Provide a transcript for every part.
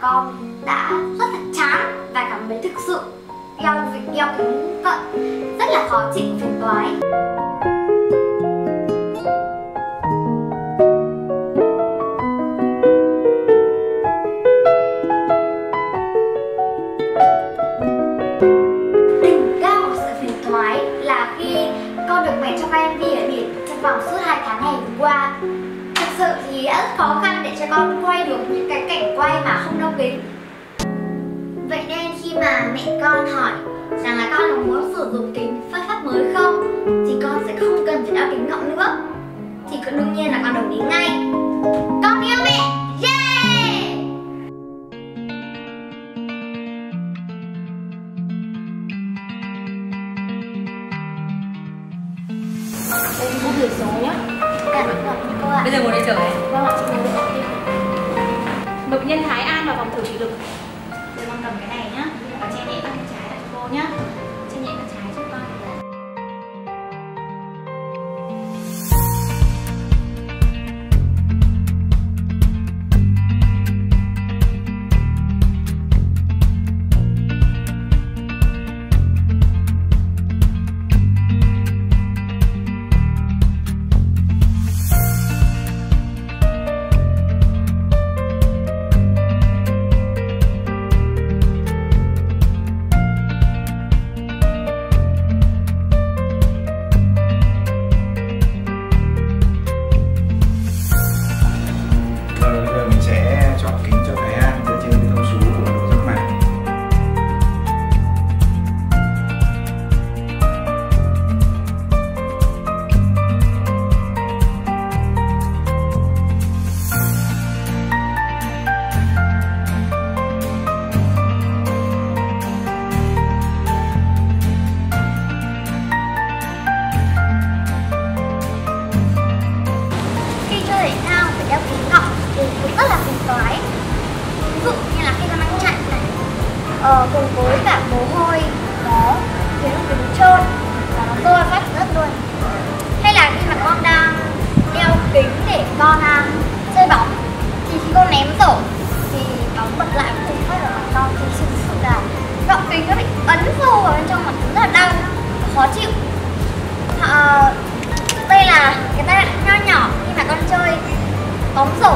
con đã rất là chán và cảm thấy thực sự đeo việc đeo kính cận rất là khó chịu, phiền toái. Nghĩa đã rất khó khăn để cho con quay được những cái cảnh quay mà không đeo kính vậy nên khi mà mẹ con hỏi rằng là con có muốn sử dụng kính phương pháp mới không, thì con sẽ không cần phải đeo kính gọng nữa. Thì đương nhiên là con đồng ý ngay. Con yêu mẹ! Bút biệt số nhá. Dạ cô ạ Bây giờ ngồi đây chờ em Vâng ạ chị ngồi đây ạ. Bệnh nhân Thái An vào phòng thử thị lực. Đây con cầm cái này nhá. Và che nhẹ tay trái lại cho cô nhá. Cùng với cả mồ hôi. Đó khiến mình trơn và nó rơi phát rất luôn. Hay là khi mà con đang đeo kính để con à, chơi bóng thì khi con ném rổ thì bóng bật lại cũng phát vào mặt con thì thực sự là gọng kính nó bị ấn sâu vào bên trong mặt rất là đau khó chịu. À, đây là cái tai nạn nho nhỏ khi mà con chơi bóng rổ.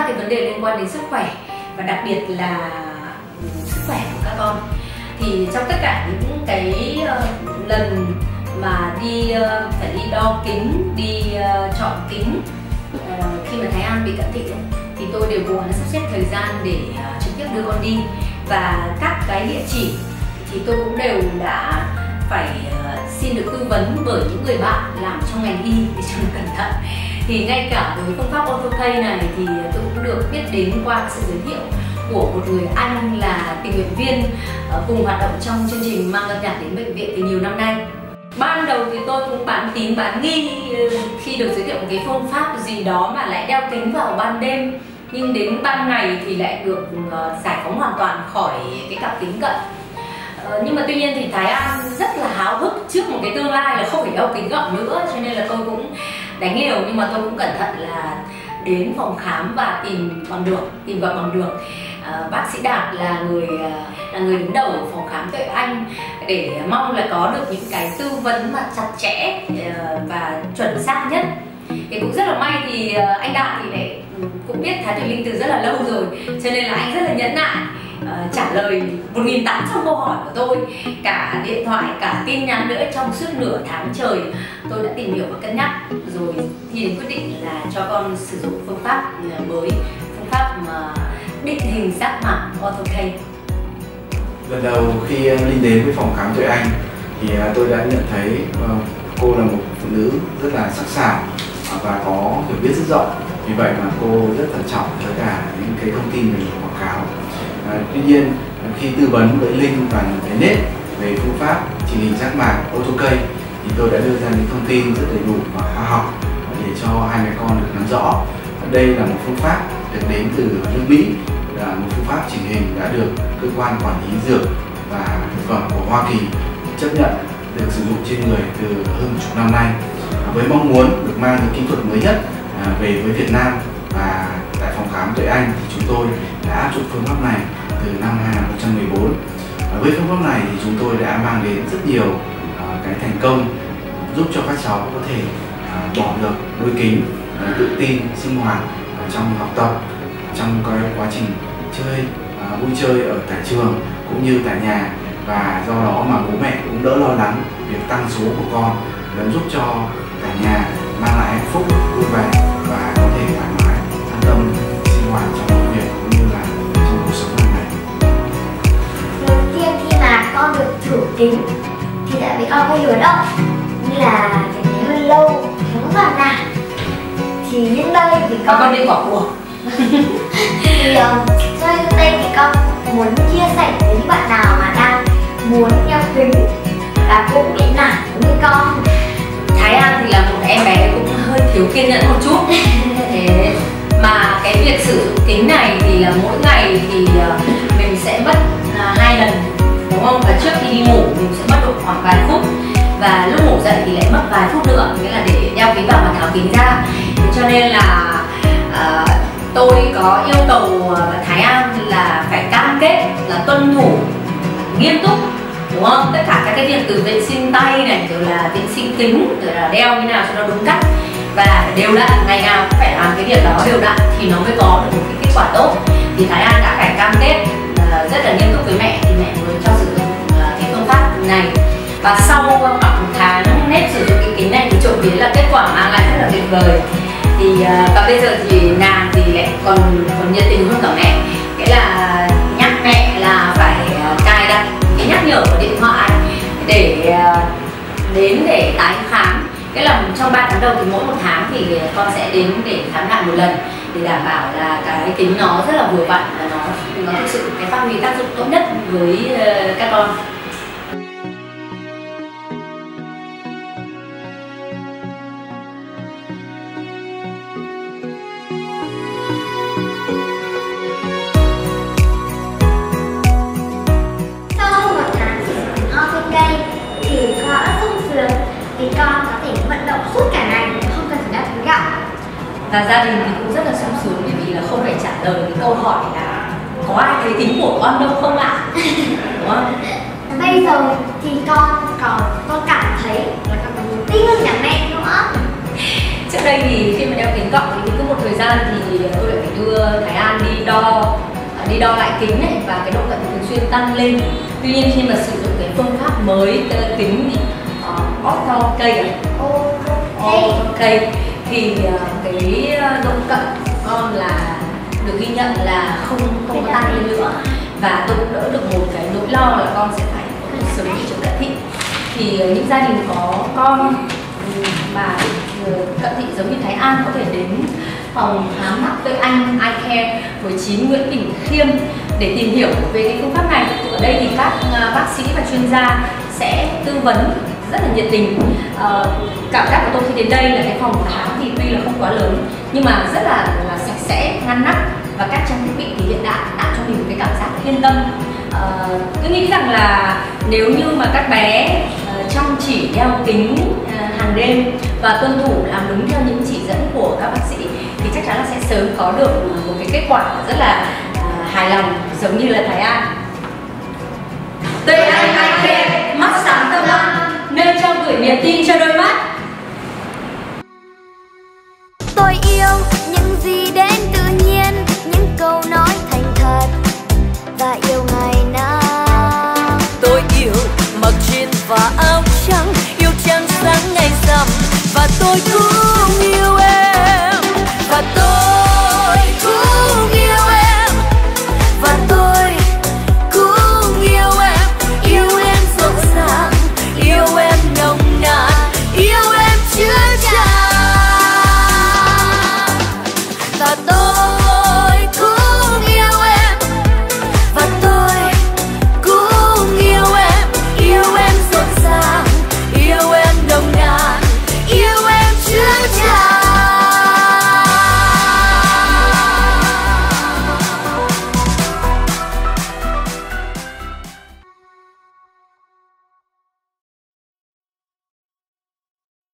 Các cái vấn đề liên quan đến sức khỏe và đặc biệt là ừ, sức khỏe của các con. Thì trong tất cả những cái uh, lần mà đi uh, phải đi đo kính, đi uh, chọn kính khi mà Thái An bị cận thị thì tôi đều cố gắng sắp xếp thời gian để trực tiếp đưa con đi và các cái địa chỉ thì tôi cũng đều đã phải xin được tư vấn bởi những người bạn làm trong ngành y để cho nó cẩn thận. Thì ngay cả với phương pháp autopay này thì tôi cũng được biết đến qua sự giới thiệu của một người anh là tình nguyện viên ờ, cùng hoạt động trong chương trình mang âm nhạc đến bệnh viện từ nhiều năm nay. Ban đầu thì tôi cũng bán tín, bán nghi ờ, khi được giới thiệu một cái phương pháp gì đó mà lại đeo kính vào ban đêm. Nhưng đến ban ngày thì lại được ờ, giải phóng hoàn toàn khỏi cái cặp kính cận. Ờ, nhưng mà tuy nhiên thì Thái An rất là háo hức trước một cái tương lai là không phải đeo kính gọng nữa cho nên là tôi cũng đánh liều. Nhưng mà tôi cũng cẩn thận là đến phòng khám và tìm bằng được tìm vào bằng được. À, bác sĩ Đạt là người ờ, là người đứng đầu của phòng khám Tuệ Anh để mong là có được những cái tư vấn mà chặt chẽ ờ, và chuẩn xác nhất. Thì cũng rất là may thì anh Đạt thì lại cũng biết Thái Thùy Linh từ rất là lâu rồi cho nên là anh rất là nhẫn nại trả lời 1.800 câu hỏi của tôi, cả điện thoại, cả tin nhắn nữa, trong suốt nửa tháng trời tôi đã tìm hiểu và cân nhắc rồi thì đến quyết định là cho con sử dụng phương pháp à, mới, phương pháp mà định hình giác mạc AutoK Lần đầu khi Linh đến với phòng khám Tuệ Anh thì à, tôi đã nhận thấy ờ, cô là một phụ nữ rất là sắc sảo và có hiểu biết rất rộng. Vì vậy mà cô rất thận trọng với cả những cái thông tin mình quảng cáo. Ờ, tuy nhiên ờ, khi tư vấn với Linh và với nết về phương pháp trình hình giác mạc AutoK thì tôi đã đưa ra những thông tin rất đầy đủ và khoa học để cho hai mẹ con được nắm rõ. Đây là một phương pháp được đến từ nước Mỹ, là một phương pháp chỉnh hình đã được cơ quan quản lý dược và thực phẩm của Hoa Kỳ chấp nhận được sử dụng trên người từ hơn chục năm nay với mong muốn được mang những kỹ thuật mới nhất à, về với Việt Nam và tại phòng khám Tuệ Anh, thì chúng tôi đã áp dụng phương pháp này từ năm 2014 với phương pháp này thì chúng tôi đã mang đến rất nhiều à, cái thành công giúp cho các cháu có thể à, bỏ được đôi kính à, tự tin sinh hoạt trong học tập trong cái quá trình chơi à, vui chơi ở tại trường cũng như tại nhà. Và do đó mà bố mẹ cũng đỡ lo lắng việc tăng số của con vẫn giúp cho cả nhà mang lại hạnh phúc vui vẻ. Kính thì tại vì con hơi lười động như là phải thấy hơi lâu thiếu vào nào. Thì đến đây thì con con đi bỏ cuộc. Thì um, chơi đây thì con muốn chia sẻ với những bạn nào mà đang muốn đeo kính và cũng bị nản như con. Thái An thì là một em bé cũng hơi thiếu kiên nhẫn một chút. Thế mà cái việc sử dụng kính này thì là mỗi ngày thì ờ, mình sẽ mất à, hai lần đúng không? Và trước khi đi ngủ khoảng vài phút và lúc ngủ dậy thì lại mất vài phút nữa. Nghĩa là để đeo kính vào và tháo kính ra. Cho nên là uh, tôi có yêu cầu ờ, Thái An là phải cam kết là tuân thủ nghiêm túc đúng không? Tất cả các cái việc từ vệ sinh tay này rồi là vệ sinh kính rồi là đeo như nào cho nó đúng cách. Và đều đặn ngày nào cũng phải làm cái việc đó đều đặn thì nó mới có được một cái kết quả tốt. Thì Thái An đã phải cam kết uh, rất là nghiêm túc với mẹ thì mẹ mới cho sử dụng uh, cái phương pháp này và sau ờ, khoảng một tháng nếp sử dụng cái kính này thì trộm vía là kết quả mang lại rất là tuyệt vời. Thì ờ, và bây giờ thì nàng thì lại còn còn nhiệt tình hơn cả mẹ. Cái là nhắc mẹ là phải ờ, cài đặt cái nhắc nhở của điện thoại để đến để tái khám. Cái là trong 3 tháng đầu thì mỗi một tháng thì con sẽ đến để khám lại một lần để đảm bảo là cái kính nó rất là vừa vặn và nó nó thực sự cái phát huy tác dụng tốt nhất với các con. Và gia đình thì cũng rất là sung sướng bởi vì là không phải trả lời cái câu hỏi là có ai thấy kính của con đâu không ạ? À? đúng không? Bây giờ thì con còn con cảm thấy là con niềm tin hơn cả mẹ nữa. Trước đây thì khi mà đeo kính gọng thì cứ một thời gian thì tôi lại phải đưa Thái An đi đo đi đo lại kính này và cái độ cận thường xuyên tăng lên. Tuy nhiên khi mà sử dụng cái phương pháp mới kính ortho cây à? cây thì ờ, cái ờ, độ cận con là được ghi nhận là không không có tăng lên nữa và tôi cũng đỡ được một cái nỗi lo là con sẽ phải sớm đi chứng cận thị thì ờ, những gia đình có con ừ, mà cận thị giống như Thái An có thể đến phòng khám mắt với Anh, Eye Care 19 Nguyễn Bình Khiêm để tìm hiểu về cái phương pháp này. Ở đây thì các bác sĩ và chuyên gia sẽ tư vấn rất là nhiệt tình. Uh, cảm giác của tôi khi đến đây là cái phòng khám thì tuy là không quá lớn nhưng mà rất là là sạch sẽ ngăn nắp và các trang thiết bị thì hiện đại tạo cho mình một cái cảm giác yên tâm. Ờ, uh, tôi nghĩ rằng là nếu như mà các bé uh, chỉ đeo kính uh, hàng đêm và tuân thủ làm đúng theo những chỉ dẫn của các bác sĩ thì chắc chắn là sẽ sớm có được một cái kết quả rất là uh, hài lòng giống như là Thái An. Tây An anh mắt sáng tâm lắm nơi cho gửi niềm tin cho đôi mắt.